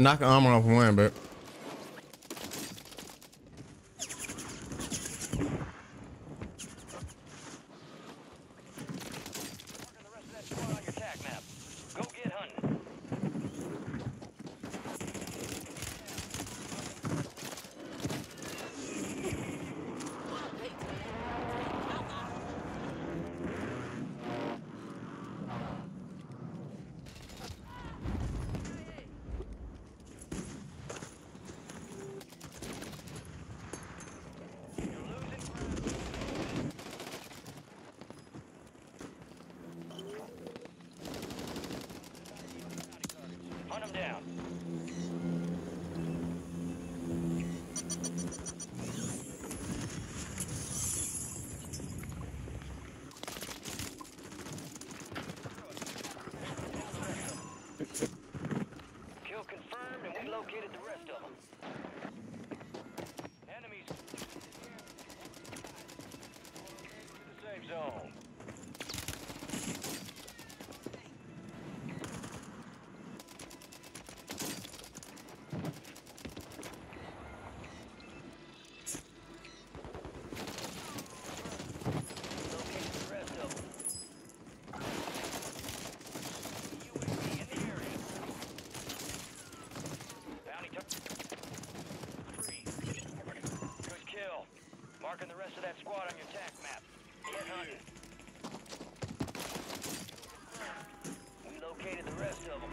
Knock the armor off one, but Marking the rest of that squad on your tac map. Go get hunting. You're losing ground. Hunt him down. Kill confirmed, and we located the rest of them. Enemies. To the safe zone. Located the rest of them. UAV in the area. Bounty target. Three. Good kill. Marking the rest of that squad on your tac map. Get hunting. We located the rest of them.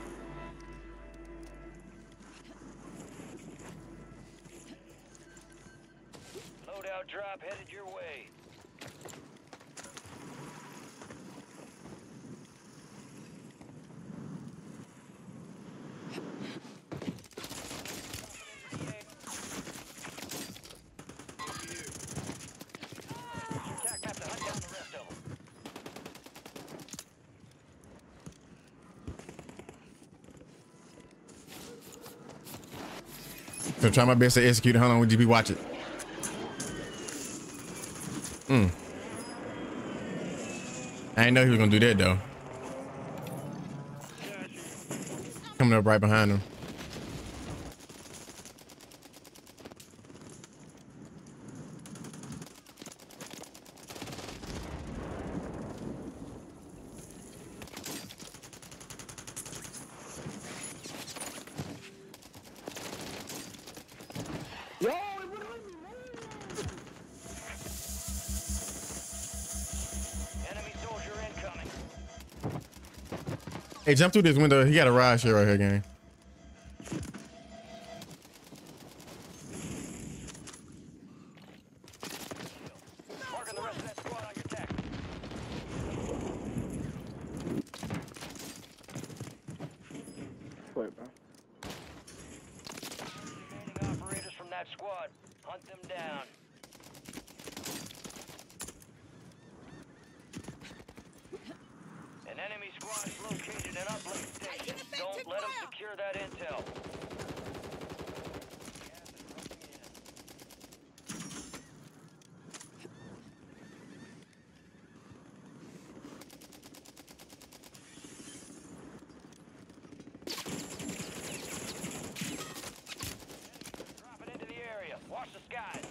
Loadout drop headed your way. Tac map to hunt down the rest of them. I'm try my best to execute. How long would you be watching? Mm. I didn't know he was gonna do that though. Coming up right behind him. Hey, jump through this window. He got a ride share right here, gang. Marking the rest of that squad on your tac. Wait, bro. Remaining operators from that squad. Hunt them down. An enemy squad in uplink station. Don't let them secure that intel. Watch the skies.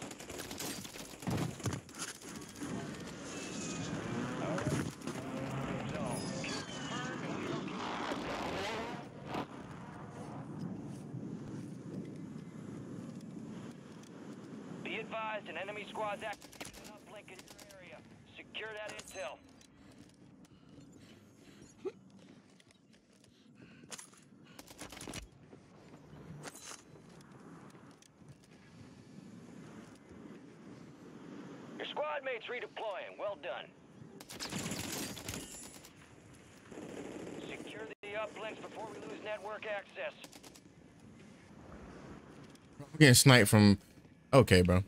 Zone. Confirmed and we locate Be advised, an enemy squad's active in uplink in your area. Secure that intel. Your squad mates redeploying. Well done. Secure the uplinks before we lose network access. I'm getting sniped from. Okay, bro.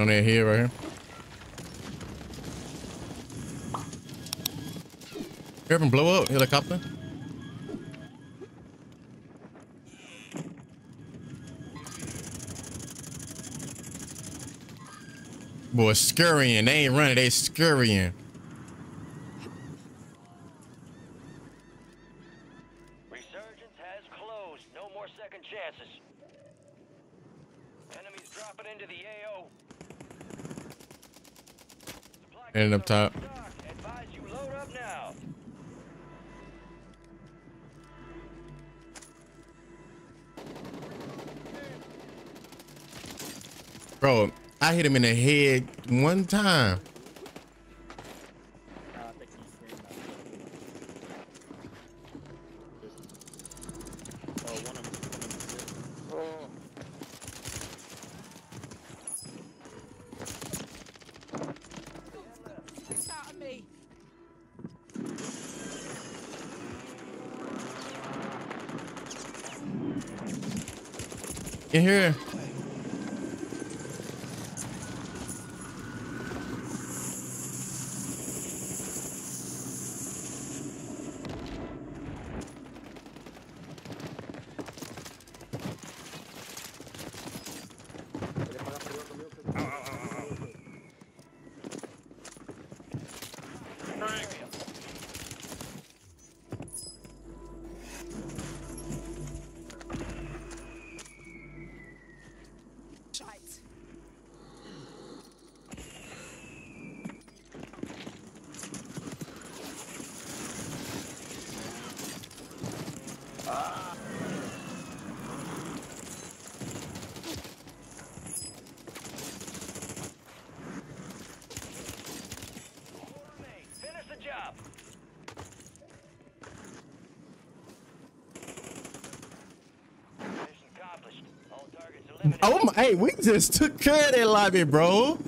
Down there, here, right here. Hear him blow up, helicopter. Boy, scurrying. They ain't running, they scurrying. Heading up top. Bro, I hit him in the head one time. In here. Oh my! Hey, we just took care of that lobby, bro.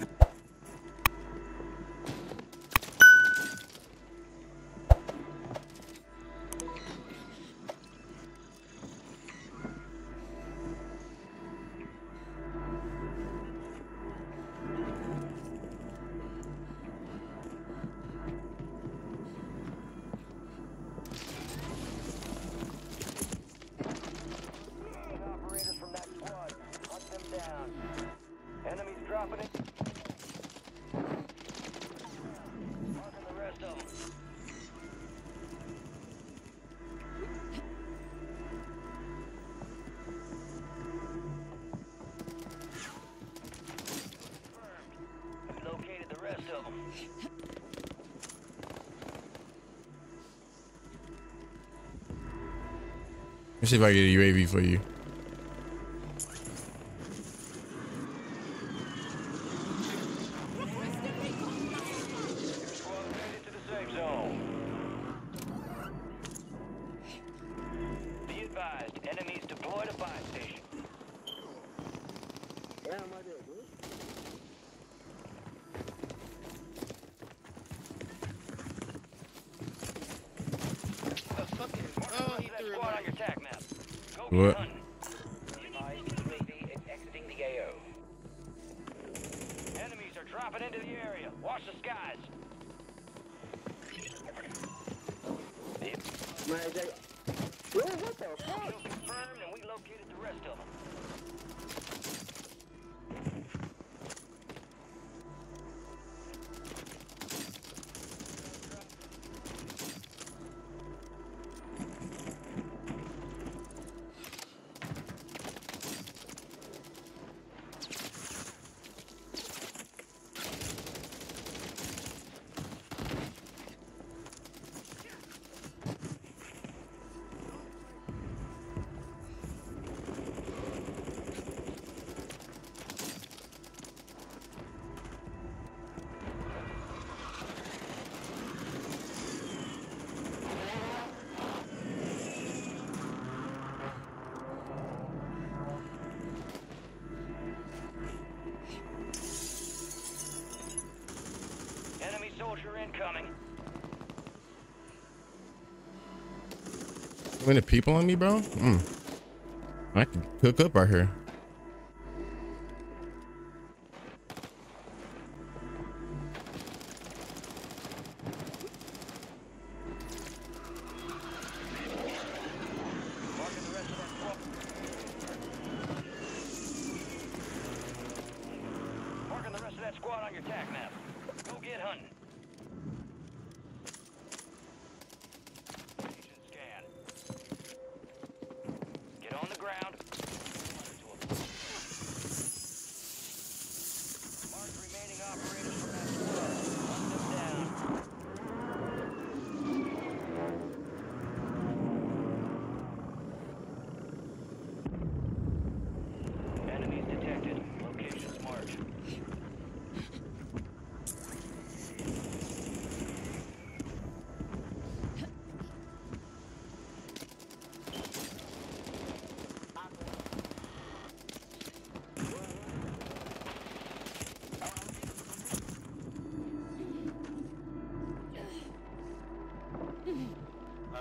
Let me see if I get a UAV for you. Confirmed, and we located the rest of them. When many people on me, bro? Mm. I can cook up right here.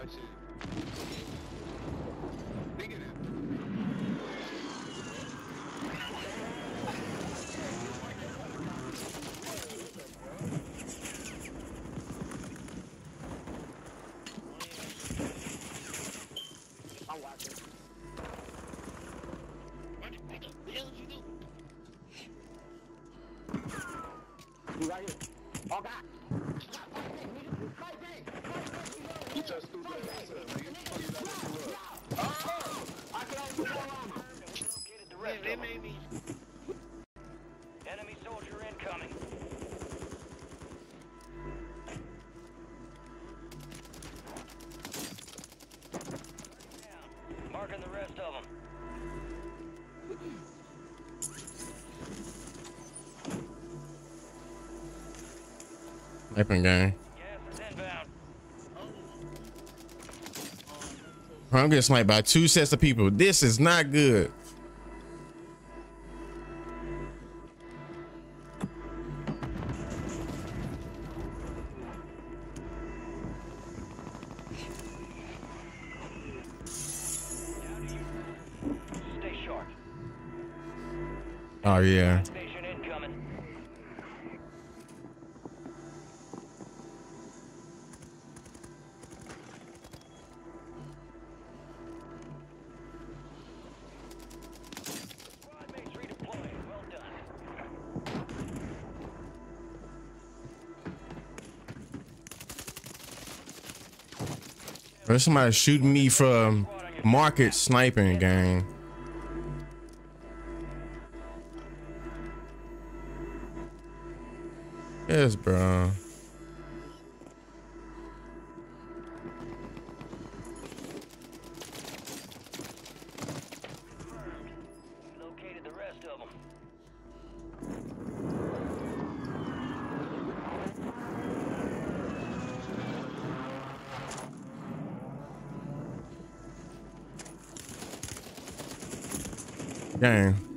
Удачи! Weapon guy. I'm getting sniped by two sets of people. This is not good. Oh yeah. There's somebody shooting me from market sniping gang. Yes, bro. Game.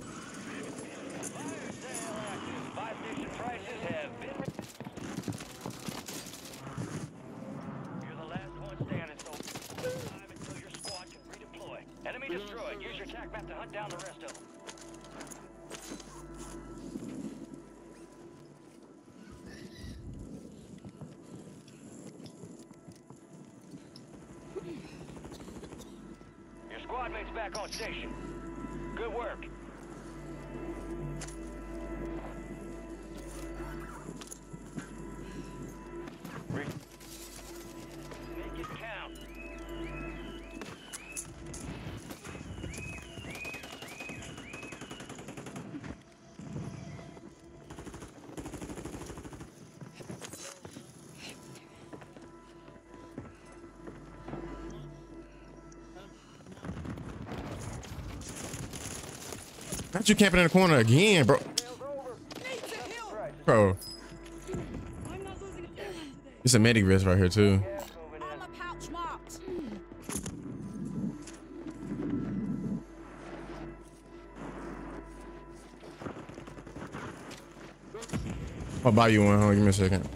you camping in the corner again, bro? Bro. It's a medic risk right here too. I'll buy you one, hold on, give me a second.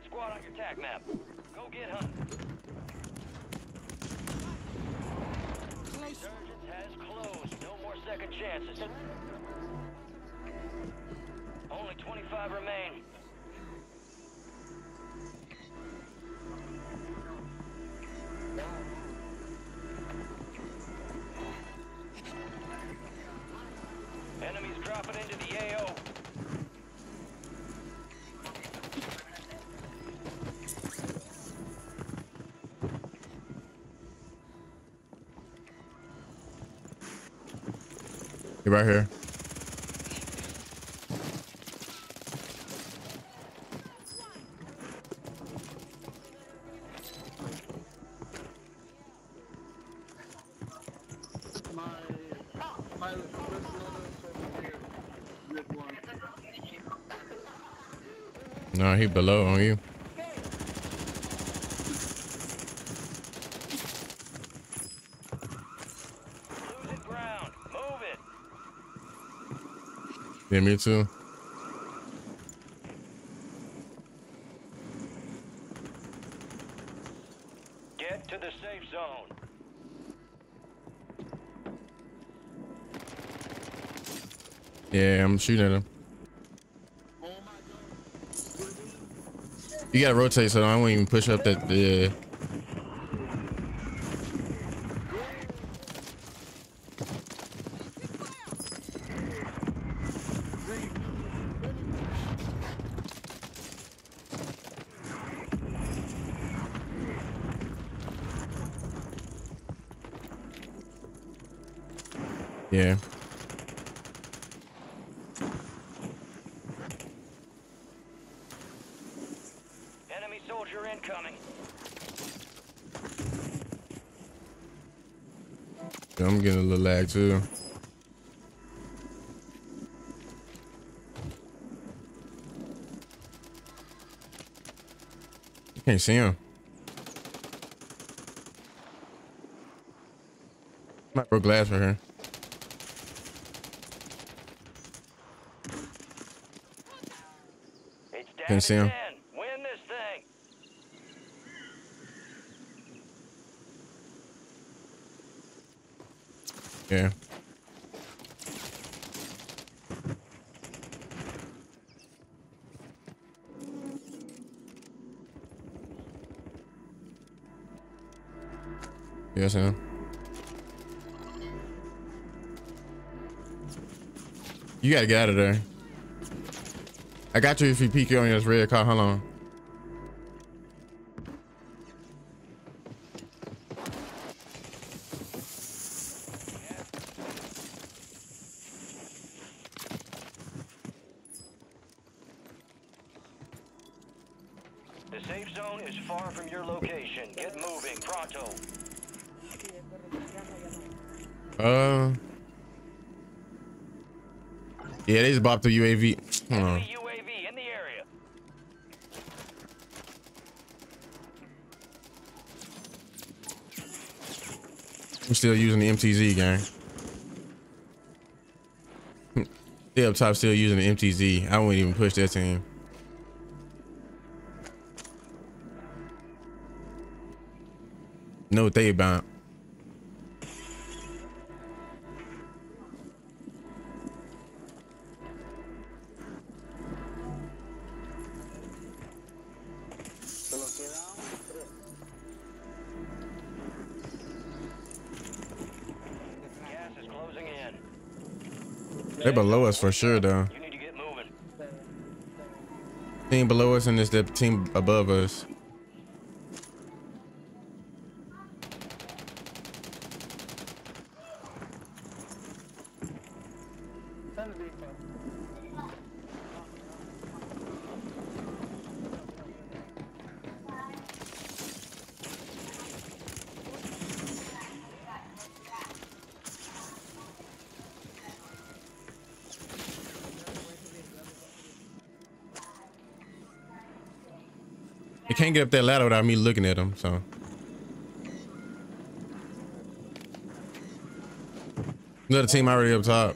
That squad on your tac map. Go get hunting. Resurgence has closed. No more second chances. Only 25 remain. Here. Red one. No, he below on you. Yeah, me too. Get to the safe zone. Yeah, I'm shooting at him. You gotta rotate so I won't even push up that. Yeah. Yeah. Enemy soldier incoming. Yeah, I'm getting a little lag too. You can't see him. Might broke glass for her. Can't see him. 10. Win this thing. Yeah. Him. You gotta get out of there. I got you if you peek on this red car. Hold on. They the UAV. Hold on. UAV in the area. I'm still using the MTZ gang. They up top still using the MTZ. I wouldn't even push that team. Know what they about. In. They below us for sure though. You need to get moving. Team below us and this the team above us. Can't get up that ladder without me looking at him, so. Another team already up top.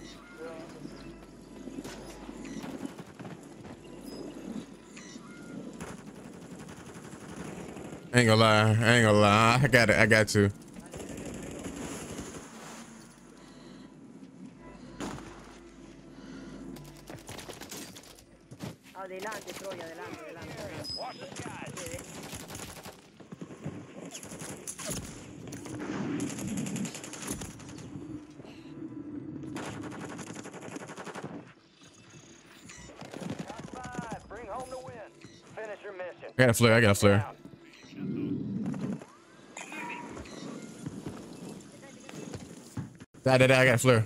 I ain't gonna lie. I ain't gonna lie. I got it. I got you. Adelante, Troy, adelante, adelante. I got a flare. I got a flare. Da, da, I got a flare.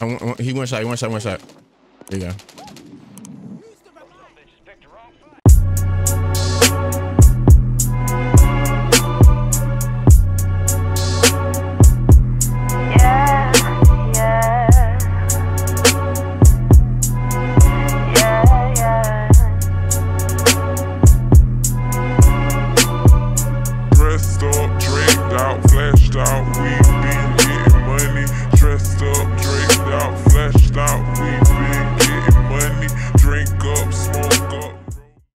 I want- I want- he one shot. He one shot. One shot. There you go.